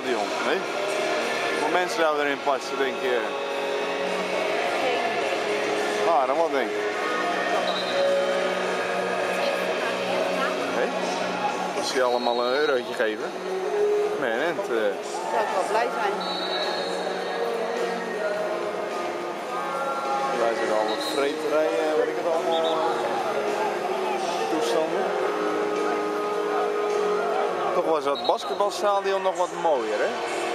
stadion, nee? Hoeveel mensen zouden erin passen, denk je? Ah, dan wat denk ik. Als je allemaal een eurotje geven. Nee, nee. het, eh, Zou ik wel blij zijn. Wij zijn al wat vreterij, eh, weet ik het allemaal. Toch was dat basketbalstadion nog wat mooier, hè?